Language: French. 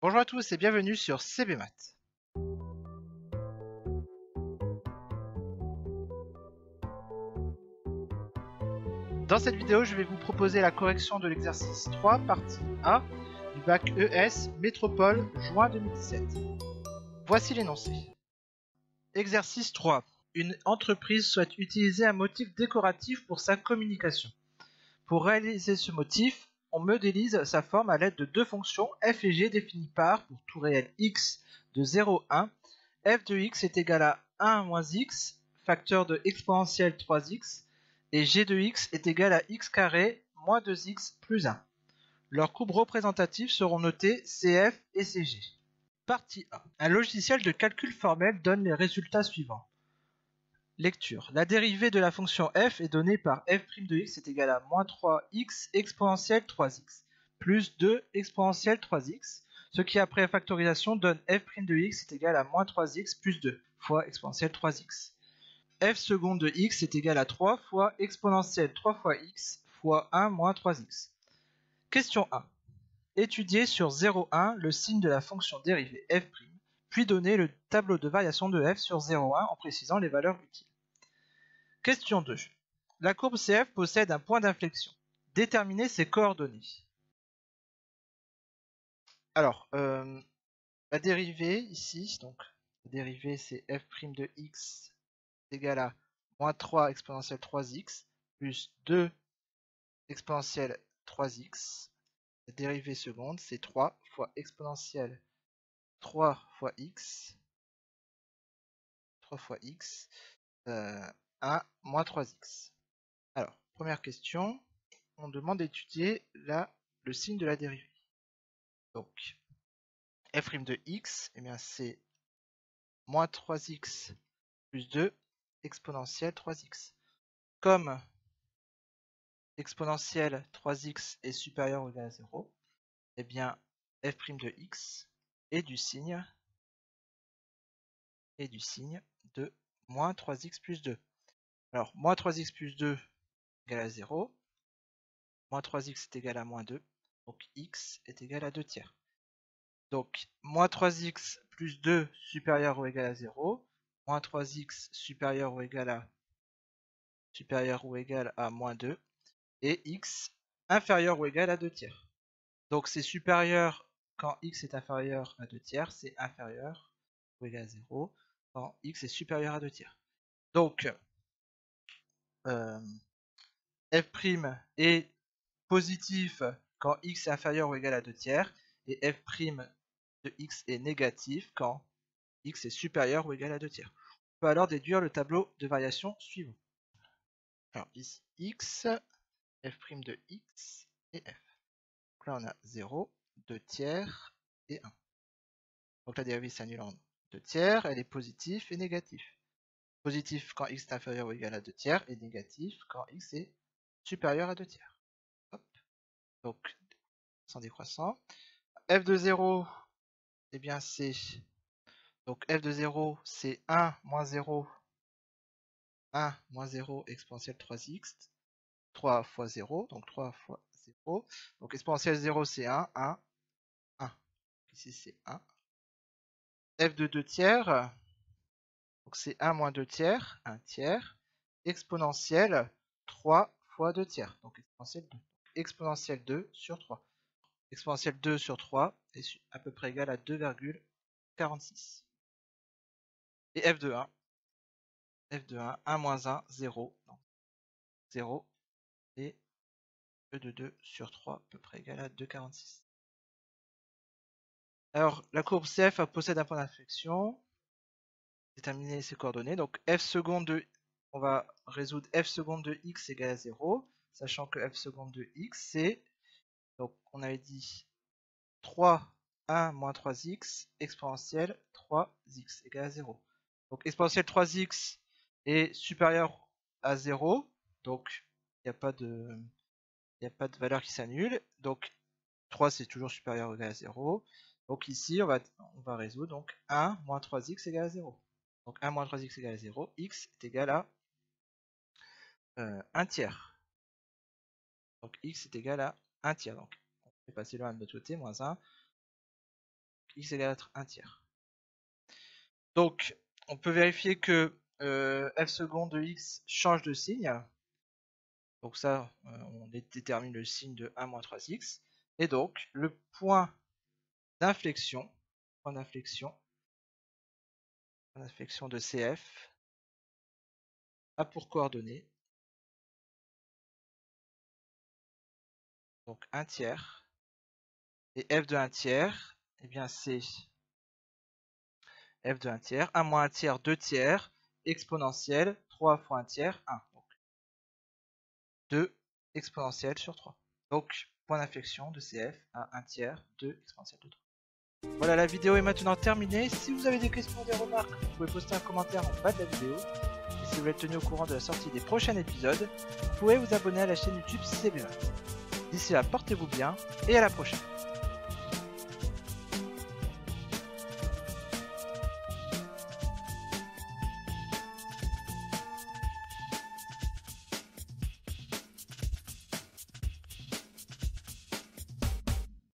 Bonjour à tous et bienvenue sur CBMAT. Dans cette vidéo, je vais vous proposer la correction de l'exercice 3, partie A, du bac ES Métropole, juin 2017. Voici l'énoncé. Exercice 3. Une entreprise souhaite utiliser un motif décoratif pour sa communication. Pour réaliser ce motif, on modélise sa forme à l'aide de deux fonctions f et g définies par, pour tout réel x de 0, 1, f de x est égal à 1 moins x, facteur de exponentielle 3x, et g de x est égal à x carré moins 2x plus 1. Leurs courbes représentatives seront notées CF et CG. Partie A. Un logiciel de calcul formel donne les résultats suivants. Lecture. La dérivée de la fonction f est donnée par f' de x est égal à moins 3x exponentielle 3x plus 2 exponentielle 3x, ce qui après factorisation donne f' de x est égal à moins 3x plus 2 fois exponentielle 3x. f seconde de x est égal à 3 fois exponentielle 3 fois x fois 1 moins 3x. Question 1. Étudier sur 0,1 le signe de la fonction dérivée f', puis donner le tableau de variation de f sur 0,1 en précisant les valeurs utiles. Question 2. La courbe CF possède un point d'inflexion. Déterminer ses coordonnées. Alors, euh, la dérivée ici, donc la dérivée c'est f' de x égale à moins 3 exponentielle 3x plus 2 exponentielle 3x. La dérivée seconde c'est 3 fois exponentielle 3 fois x 3 fois x euh, 1 moins 3x. Alors, première question, on demande d'étudier le signe de la dérivée. Donc, f' de x, eh c'est moins 3x plus 2 exponentielle 3x. Comme exponentielle 3x est supérieur ou égal à 0, eh bien f' de x est du signe est du signe de moins 3x plus 2. Alors, moins 3x plus 2 égale à 0. Moins 3x est égal à moins 2. Donc, x est égal à 2 tiers. Donc, moins 3x plus 2 supérieur ou égal à 0. Moins 3x supérieur ou égal à supérieur ou égal à moins 2. Et x inférieur ou égal à 2 tiers. Donc, c'est supérieur quand x est inférieur à 2 tiers. C'est inférieur ou égal à 0 quand x est supérieur à 2 tiers. Donc, euh, f' est positif quand x est inférieur ou égal à 2 tiers, et f' de x est négatif quand x est supérieur ou égal à 2 tiers. On peut alors déduire le tableau de variation suivant. Alors ici x, f' de x et f. Donc là on a 0, 2 tiers et 1. Donc la dérivée s'annule en 2 tiers, elle est positive et négative positif quand x est inférieur ou égal à 2 tiers et négatif quand x est supérieur à 2 tiers. Donc, sans décroissant. f de 0, eh bien c'est... Donc f de 0, c'est 1 moins 0, 1 moins 0 exponentielle 3x, 3 fois 0, donc 3 fois 0. Donc exponentielle 0, c'est 1, 1, 1. Ici, c'est 1. f de 2 tiers, donc c'est 1 moins 2 tiers, 1 tiers, exponentielle 3 fois 2 tiers, donc exponentielle 2. Exponentielle 2 sur 3. Exponentielle 2 sur 3 est à peu près égal à 2,46. Et f de 1, f de 1, 1 moins 1, 0, 0, et e de 2 sur 3 à peu près égal à 2,46. Alors, la courbe CF possède un point d'inflexion déterminer ses coordonnées. Donc f seconde de, on va résoudre f seconde de x égale à 0, sachant que f seconde de x c'est, donc on avait dit 3, 1 moins 3x exponentielle 3x égale à 0. Donc exponentielle 3x est supérieur à 0, donc il n'y a pas de il a pas de valeur qui s'annule, donc 3 c'est toujours supérieur ou égal à 0. Donc ici on va, on va résoudre donc 1 moins 3x égale à 0. Donc 1 moins 3x égale à 0, x est égal à 1 euh, tiers. Donc x est égal à 1 tiers. Donc on fait passer le 1 de l'autre côté, moins 1. x égale 1 tiers. Donc, on peut vérifier que euh, f seconde de x change de signe. Donc ça, euh, on détermine le signe de 1 moins 3x. Et donc, le point d'inflexion, point d'inflexion, d'inflexion de CF a pour coordonnées donc 1 tiers et f de 1 tiers, et eh bien c'est f de 1 tiers, 1 moins 1 tiers, 2 tiers, exponentielle, 3 fois 1 tiers, 1. Donc 2 exponentielle sur 3. Donc point d'inflexion de CF à 1 tiers, 2 exponentielle de 3. Voilà, la vidéo est maintenant terminée. Si vous avez des questions ou des remarques, vous pouvez poster un commentaire en bas de la vidéo. Et si vous voulez être tenu au courant de la sortie des prochains épisodes, vous pouvez vous abonner à la chaîne YouTube CB20. D'ici là, portez-vous bien et à la prochaine.